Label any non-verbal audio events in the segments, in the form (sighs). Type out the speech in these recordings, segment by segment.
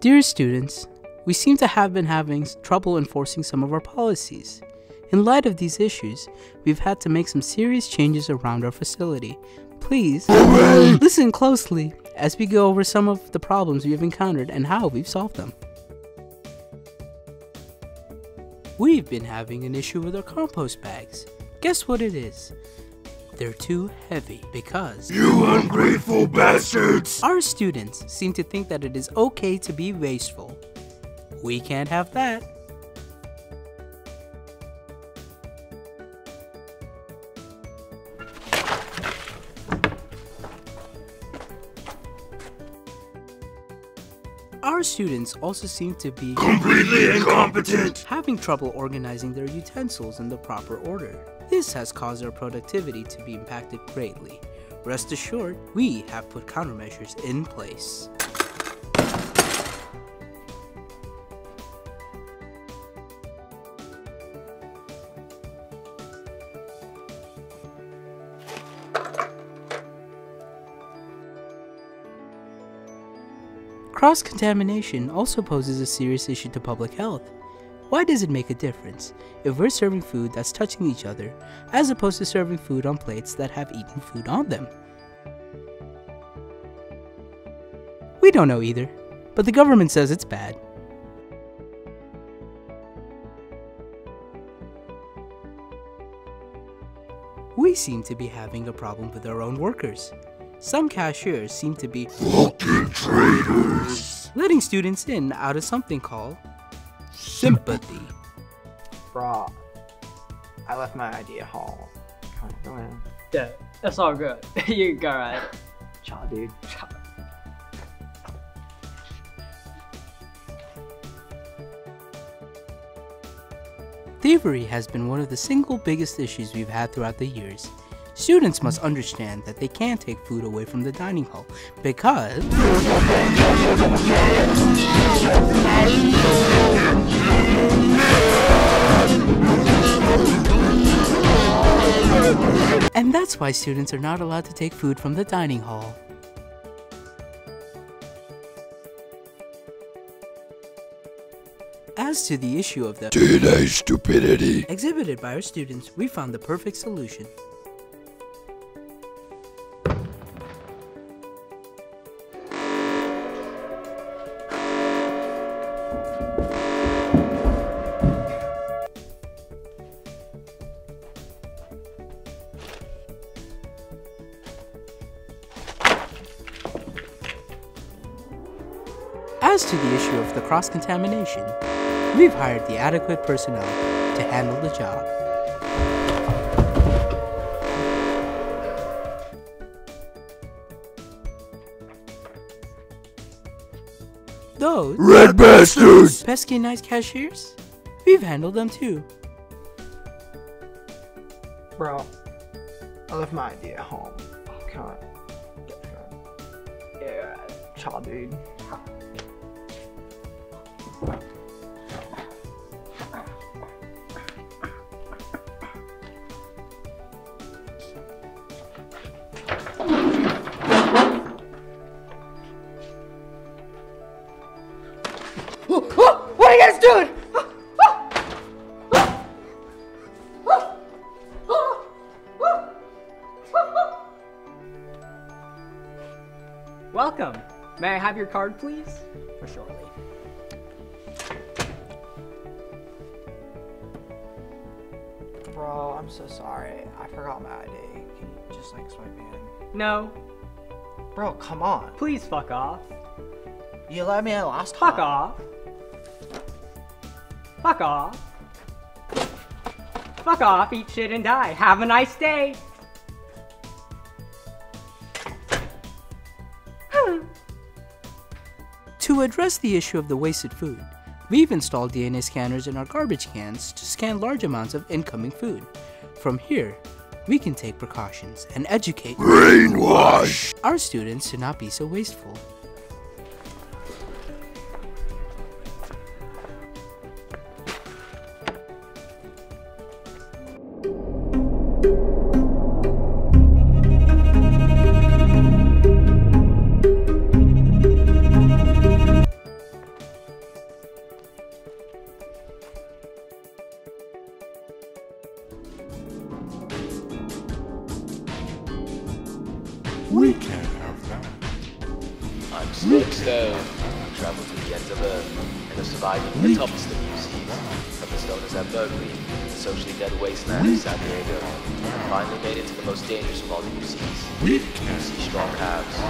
Dear students, we seem to have been having trouble enforcing some of our policies. In light of these issues, we've had to make some serious changes around our facility. Please listen closely as we go over some of the problems we have encountered and how we've solved them. We've been having an issue with our compost bags. Guess what it is? They're too heavy because You ungrateful bastards! our students seem to think that it is okay to be wasteful. We can't have that. Our students also seem to be Completely incompetent! having trouble organizing their utensils in the proper order. This has caused our productivity to be impacted greatly. Rest assured, we have put countermeasures in place. Cross contamination also poses a serious issue to public health. Why does it make a difference if we're serving food that's touching each other as opposed to serving food on plates that have eaten food on them? We don't know either, but the government says it's bad. We seem to be having a problem with our own workers. Some cashiers seem to be Fucking traitors! letting students in out of something called sympathy. Bro, I left my idea at home. Come on, go in. Yeah, that's all good. (laughs) you go right. Ciao, dude. Thievery has been one of the single biggest issues we've had throughout the years. Students must understand that they can't take food away from the dining hall because And that's why students are not allowed to take food from the dining hall. As to the issue of the Teenage stupidity! exhibited by our students, we found the perfect solution. As to the issue of the cross contamination, we've hired the adequate personnel to handle the job. Those Red bastards! pesky nice cashiers, we've handled them too. Bro, I left my ID at home. Come on. Yeah, ciao, dude. You doing? Welcome. May I have your card, please? For shortly. Bro, I'm so sorry. I forgot my ID. Can you just like swipe me in? No. Bro, come on. Please fuck off. You let me in last time. Fuck off. Fuck off. Fuck off, eat shit and die. Have a nice day. (sighs) To address the issue of the wasted food, we've installed DNA scanners in our garbage cans to scan large amounts of incoming food. From here, we can take precautions and educate Brainwash! our students to not be so wasteful. We can't have that. I'm Stone Stone. I've traveled to the ends of Earth and have survived even the toughest of UCs. From the stoners at Berkeley, the socially dead wasteland of San Diego, and finally made it to the most dangerous of all the UCs. We UC Strong Halves.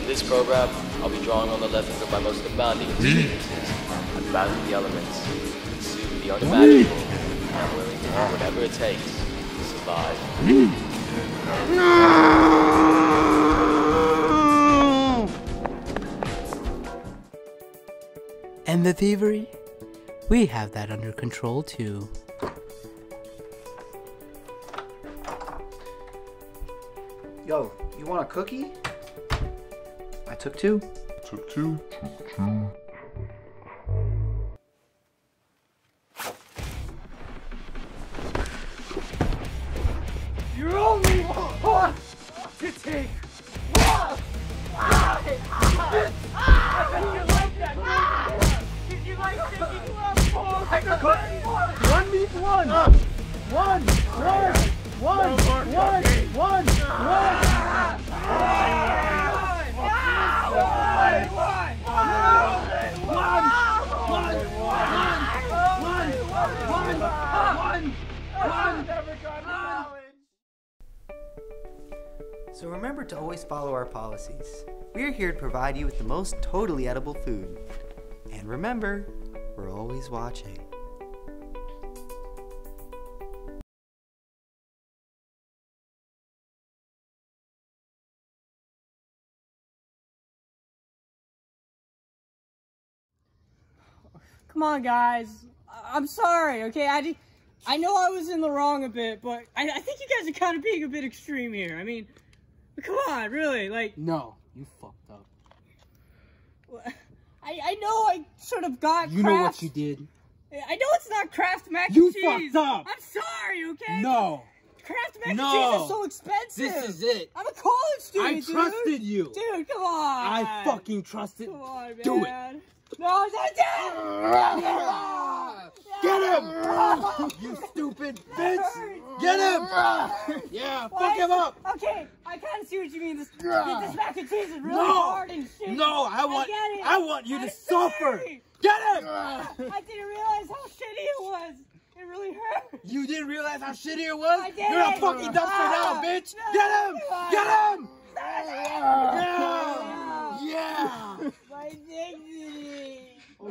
In this program, I'll be drawing on the lessons of my most demanding experiences. I've battled the elements, pursued the unimaginable, and I'm willing to do whatever it takes to survive. And the thievery? We have that under control too. Yo, you want a cookie? I took two. took two. You're One ah. one. One, one, one, one, one, one. So remember to always follow our policies. We're here to provide you with the most totally edible food. And remember, we're always watching. Come on, guys. I'm sorry, okay? I, di- I know I was in the wrong a bit, but I, I think you guys are kind of being a bit extreme here. I mean, come on, really? Like, No, you fucked up. (laughs) I, I know I should have got You know what you did. I know it's not Kraft mac You and cheese. fucked up. I'm sorry, okay? No, Kraft mac and cheese is so expensive. this is it. I'm a college student, I dude. trusted you. Dude, come on. I fucking trusted. Come on, man. Do it. No, do it. (laughs) Get him! (laughs) you stupid bitch! Get him! (laughs) Yeah, Why fuck him up! Okay, I kind of see what you mean. This, this mac and cheese is really No. hard and shit. No, I want, it. I want you to I'm suffer. sorry. Get him! I didn't realize how shitty it was. It really hurt. You didn't realize how shitty it was? I did. You're a fucking dumpster Ah, now, bitch! no. Get him! Get him! Yeah. Yeah! Yeah! My dignity.